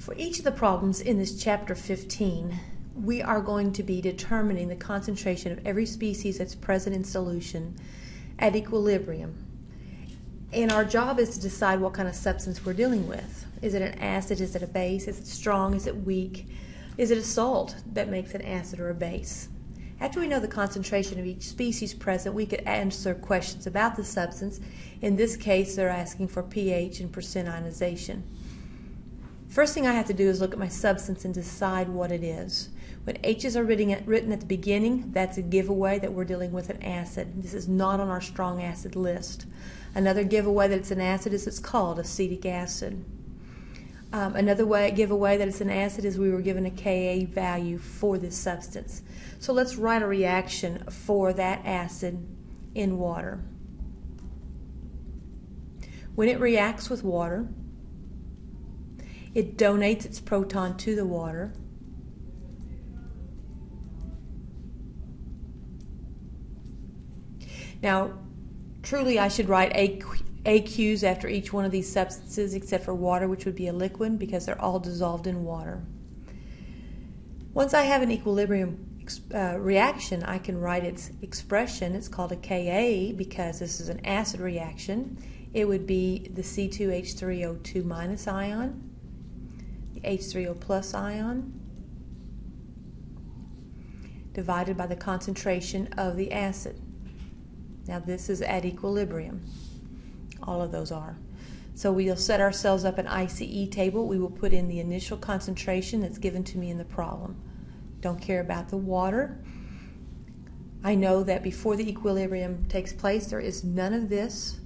For each of the problems in this chapter 15, we are going to be determining the concentration of every species that's present in solution at equilibrium. And our job is to decide what kind of substance we're dealing with. Is it an acid? Is it a base? Is it strong? Is it weak? Is it a salt that makes an acid or a base? After we know the concentration of each species present, we could answer questions about the substance. In this case, they're asking for pH and percent ionization. First thing I have to do is look at my substance and decide what it is. When H's are written at, written at the beginning, that's a giveaway that we're dealing with an acid. This is not on our strong acid list. Another giveaway that it's an acid is it's called acetic acid. Um, another way giveaway that it's an acid is we were given a Ka value for this substance. So let's write a reaction for that acid in water. When it reacts with water, it donates its proton to the water. Now, truly, I should write AQs after each one of these substances except for water, which would be a liquid because they're all dissolved in water. Once I have an equilibrium uh, reaction, I can write its expression. It's called a Ka because this is an acid reaction. It would be the C2H3O2 minus ion, H3O plus ion, divided by the concentration of the acid. Now this is at equilibrium. All of those are. So we'll set ourselves up an ICE table. We will put in the initial concentration that's given to me in the problem. Don't care about the water. I know that before the equilibrium takes place, there is none of this.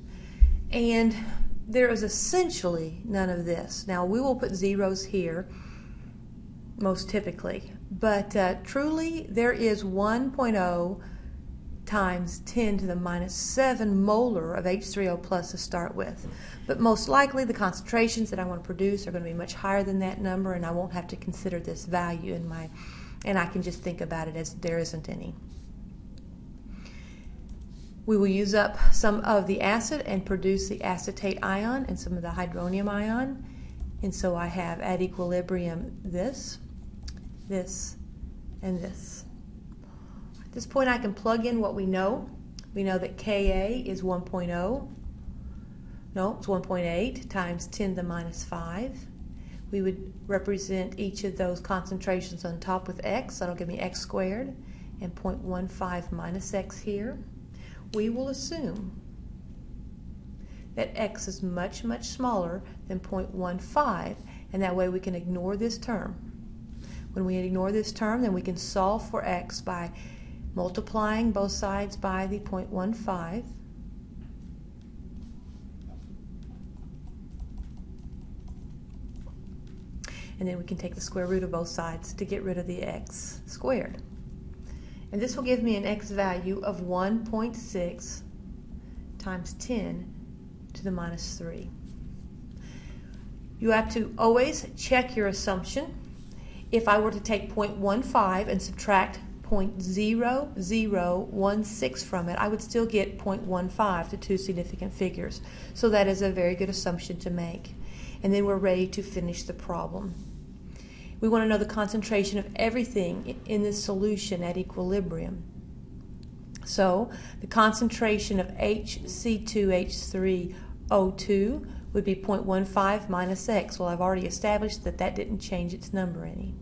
And there is essentially none of this. Now, we will put zeros here, most typically. But uh, truly, there is 1.0 times 10 to the minus 7 molar of H3O plus to start with. But most likely the concentrations that I want to produce are going to be much higher than that number and I won't have to consider this value in my, and I can just think about it as there isn't any. We will use up some of the acid and produce the acetate ion and some of the hydronium ion. And so I have at equilibrium this, this, and this At this point I can plug in what we know. We know that Ka is 1.0. No, it's 1.8 times 10 to the minus 5. We would represent each of those concentrations on top with x. That'll give me x squared and 0.15 minus x here. We will assume that x is much, much smaller than 0.15, and that way we can ignore this term. When we ignore this term, then we can solve for x by multiplying both sides by the 0.15. And then we can take the square root of both sides to get rid of the x squared. And this will give me an x value of 1.6 times 10 to the minus 3. You have to always check your assumption. If I were to take 0.15 and subtract 0.0016 from it, I would still get 0.15 to two significant figures. So that is a very good assumption to make. And then we're ready to finish the problem. We want to know the concentration of everything in this solution at equilibrium. So the concentration of HC2H3O2 would be 0.15 minus X. Well, I've already established that that didn't change its number any.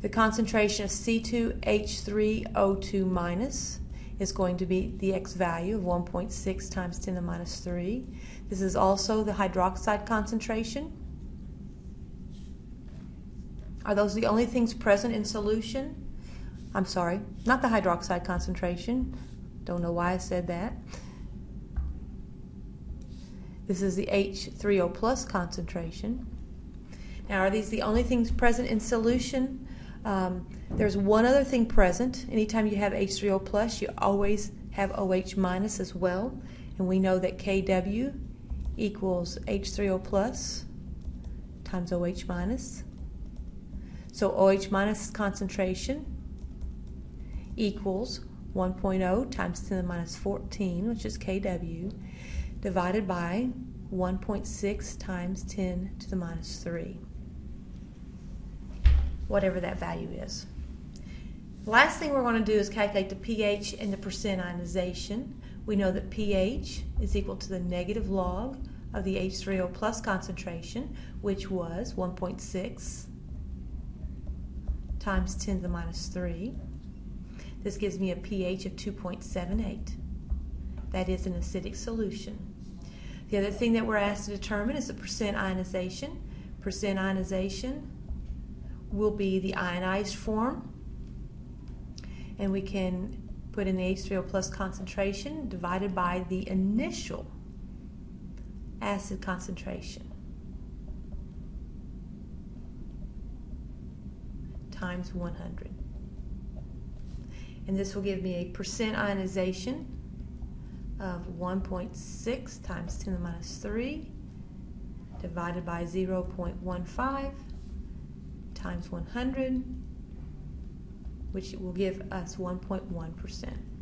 The concentration of C2H3O2 minus is going to be the X value of 1.6 times 10 to the minus 3. This is also the hydroxide concentration. Are those the only things present in solution? I'm sorry, not the hydroxide concentration. Don't know why I said that. This is the H3O plus concentration. Now, are these the only things present in solution? Um, there's one other thing present. Anytime you have H3O plus, you always have OH minus as well. And we know that KW equals H3O plus times OH minus. So OH minus concentration equals 1.0 times 10 to the minus 14, which is KW, divided by 1.6 times 10 to the minus 3. whatever that value is. Last thing we're going to do is calculate the pH and the percent ionization. We know that pH is equal to the negative log of the H3O plus concentration, which was 1.6 times 10 to the minus 3. This gives me a pH of 2.78. That is an acidic solution. The other thing that we're asked to determine is the percent ionization. Percent ionization will be the ionized form and we can put in the H3O plus concentration divided by the initial acid concentration times 100. And this will give me a percent ionization of 1.6 times 10 to the minus 3 divided by 0.15 times 100 which will give us 1.1%.